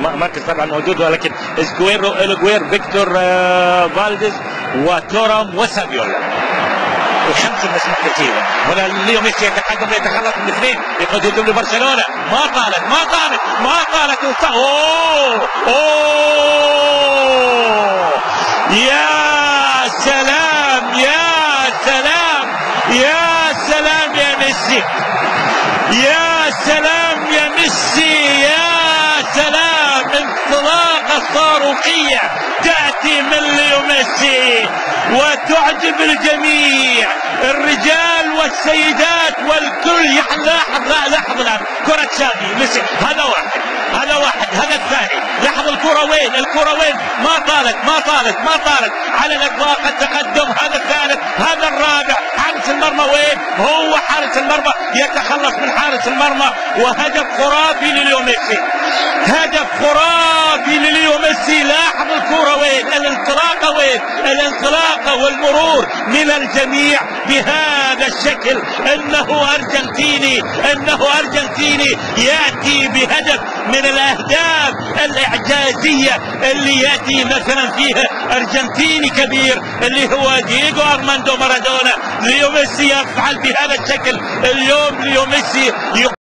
مركز طبعا موجود ولكن اسكويرو الجوير فيكتور فالديز وتورام وسابيولا. الخمسه مسموح كثيرا هنا ليو ميسي يتقدم يتخلص من اثنين يقود يدوم لبرشلونة. ما طالت ما طالت ما طالت. أوه! أوه! يا سلام يا سلام يا سلام يا ميسي. يا سلام يا ميسي يا سلام انطلاقه صاروخيه تأتي من ليو ميسي وتعجب الجميع. الرجال والسيدات والكل لاحظ لاحظ كرة شادي ميسي هذا واحد هذا واحد هذا الثاني. لاحظ الكرة وين؟ الكرة وين؟ ما طالت ما طالت ما طالت. على الإطلاق التقدم هذا الثالث هذا الرابع. حارس المرمى وين؟ هو حارس المرمى. يتخلص من حارس المرمى. وهدف خرافي لليو ميسي هدف خرافي لاحظ الكرة وين؟ الانطلاقة والمرور من الجميع بهذا الشكل. إنه أرجنتيني إنه أرجنتيني يأتي بهدف من الأهداف الإعجازية اللي يأتي مثلا فيها أرجنتيني كبير اللي هو دييغو أرماندو مارادونا. ليو ميسي يفعل بهذا الشكل. اليوم ليو ميسي